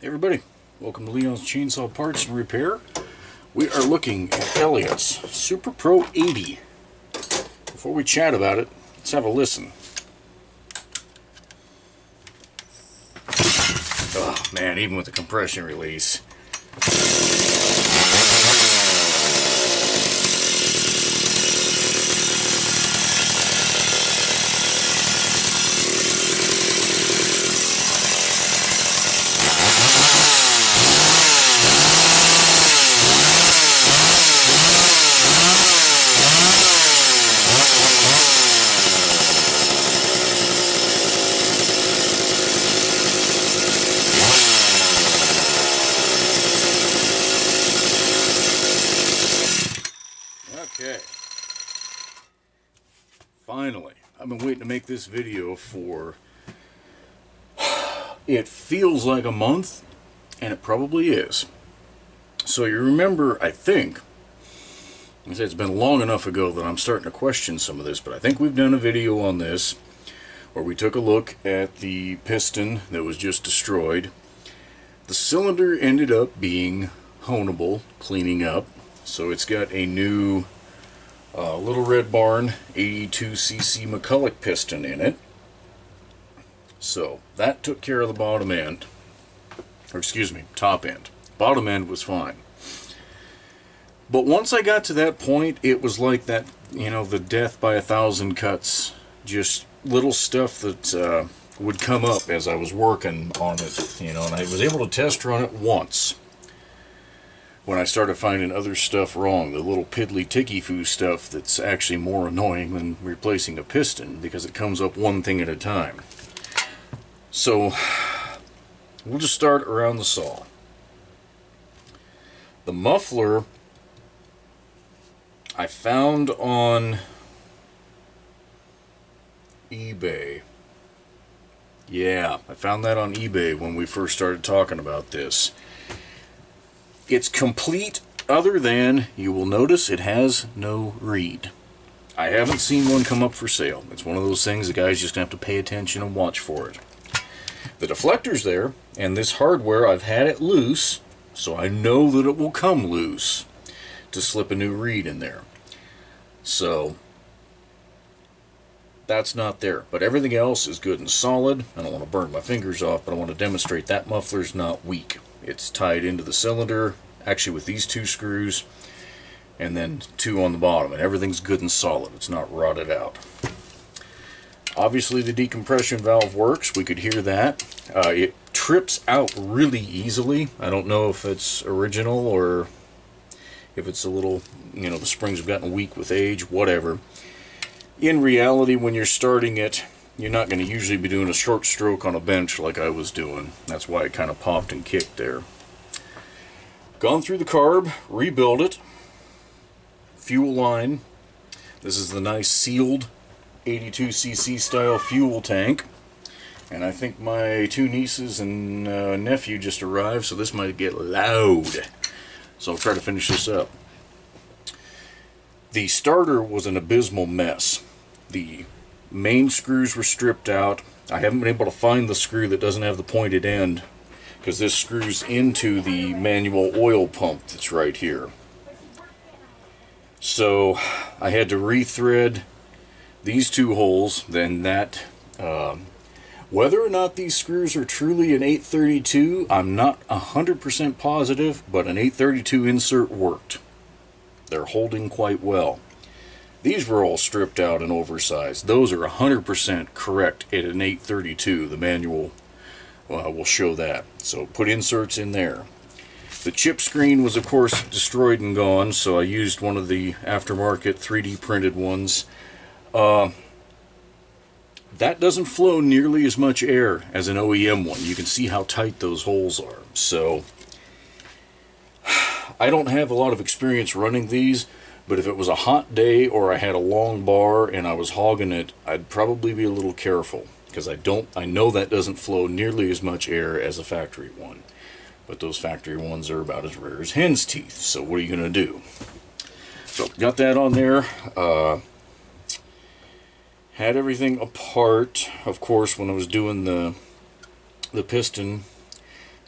Hey everybody, welcome to Leon's Chainsaw Parts and Repair. We are looking at Elliott's Super Pro 80. Before we chat about it, let's have a listen. Oh man, even with the compression release. Okay. Finally, I've been waiting to make this video for it feels like a month and it probably is. So you remember, I think, I it's been long enough ago that I'm starting to question some of this, but I think we've done a video on this where we took a look at the piston that was just destroyed. The cylinder ended up being honeable, cleaning up, so it's got a new uh, Little Red Barn 82cc McCulloch piston in it. So that took care of the bottom end. Or excuse me, top end. Bottom end was fine. But once I got to that point, it was like that, you know, the death by a thousand cuts. Just little stuff that uh, would come up as I was working on it, you know, and I was able to test run it once when I started finding other stuff wrong, the little piddly ticky foo stuff that's actually more annoying than replacing a piston because it comes up one thing at a time. So we'll just start around the saw. The muffler I found on eBay. Yeah, I found that on eBay when we first started talking about this. It's complete other than you will notice it has no reed. I haven't seen one come up for sale. It's one of those things the guy's just going to have to pay attention and watch for it. The deflector's there, and this hardware, I've had it loose, so I know that it will come loose to slip a new reed in there. So, that's not there. But everything else is good and solid. I don't want to burn my fingers off, but I want to demonstrate that muffler's not weak. It's tied into the cylinder, actually with these two screws, and then two on the bottom, and everything's good and solid. It's not rotted out. Obviously the decompression valve works. We could hear that. Uh, it trips out really easily. I don't know if it's original or if it's a little, you know, the springs have gotten weak with age, whatever. In reality, when you're starting it, you're not going to usually be doing a short stroke on a bench like I was doing. That's why it kind of popped and kicked there. Gone through the carb, rebuild it. Fuel line. This is the nice sealed 82cc style fuel tank. And I think my two nieces and uh, nephew just arrived, so this might get loud. So I'll try to finish this up. The starter was an abysmal mess. The main screws were stripped out. I haven't been able to find the screw that doesn't have the pointed end because this screws into the manual oil pump that's right here. So I had to rethread these two holes, then that. Um, whether or not these screws are truly an 832, I'm not 100% positive, but an 832 insert worked. They're holding quite well. These were all stripped out and oversized. Those are 100% correct at an 832. The manual uh, will show that. So put inserts in there. The chip screen was of course destroyed and gone, so I used one of the aftermarket 3D printed ones. Uh, that doesn't flow nearly as much air as an OEM one. You can see how tight those holes are. So I don't have a lot of experience running these, but if it was a hot day or I had a long bar and I was hogging it, I'd probably be a little careful because I don't I know that doesn't flow nearly as much air as a factory one. But those factory ones are about as rare as hen's teeth. So what are you going to do? So got that on there. Uh, had everything apart, of course, when I was doing the the piston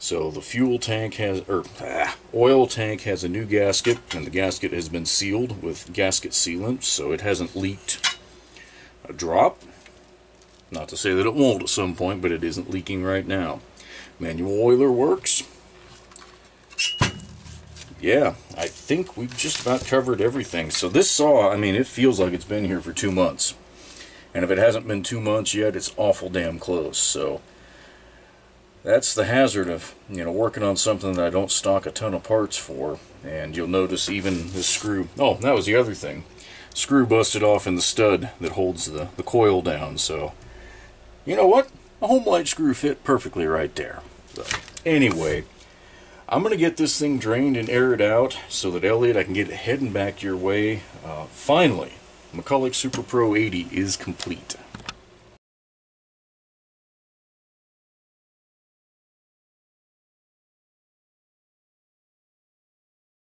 So the fuel tank has, or ah, oil tank has a new gasket, and the gasket has been sealed with gasket sealant, so it hasn't leaked a drop. Not to say that it won't at some point, but it isn't leaking right now. Manual oiler works. Yeah, I think we've just about covered everything. So this saw, I mean, it feels like it's been here for two months. And if it hasn't been two months yet, it's awful damn close. So that's the hazard of, you know, working on something that I don't stock a ton of parts for. And you'll notice even this screw, oh, that was the other thing. Screw busted off in the stud that holds the, the coil down. So, you know what? A Homelite screw fit perfectly right there. So, anyway, I'm going to get this thing drained and aired out so that, Elliott, I can get it heading back your way. Uh, finally, McCulloch Super Pro 80 is complete.